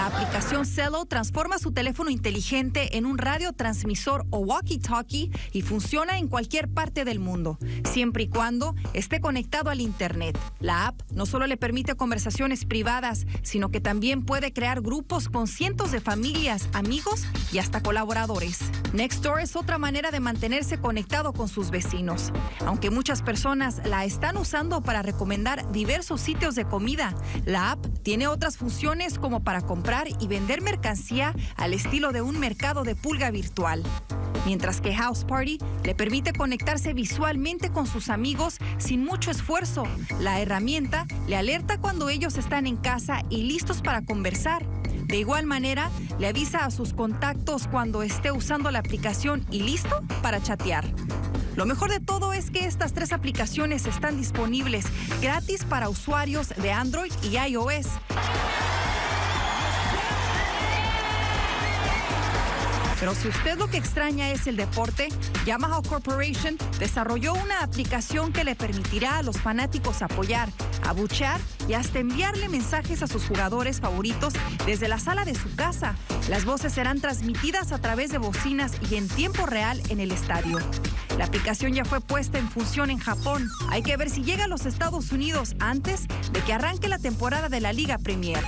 La aplicación Cello transforma su teléfono inteligente en un radiotransmisor o walkie-talkie y funciona en cualquier parte del mundo, siempre y cuando esté conectado al Internet. La app no solo le permite conversaciones privadas, sino que también puede crear grupos con cientos de familias, amigos y hasta colaboradores. Nextdoor es otra manera de mantenerse conectado con sus vecinos. Aunque muchas personas la están usando para recomendar diversos sitios de comida, la app tiene otras funciones como para comprar y vender mercancía al estilo de un mercado de pulga virtual. Mientras que House Party le permite conectarse visualmente con sus amigos sin mucho esfuerzo. La herramienta le alerta cuando ellos están en casa y listos para conversar. De igual manera, le avisa a sus contactos cuando esté usando la aplicación y listo para chatear. Lo mejor de todo es que estas tres aplicaciones están disponibles gratis para usuarios de Android y iOS. Pero si usted lo que extraña es el deporte, Yamaha Corporation desarrolló una aplicación que le permitirá a los fanáticos apoyar, abuchear y hasta enviarle mensajes a sus jugadores favoritos desde la sala de su casa. Las voces serán transmitidas a través de bocinas y en tiempo real en el estadio. La aplicación ya fue puesta en función en Japón. Hay que ver si llega a los Estados Unidos antes de que arranque la temporada de la Liga Premier.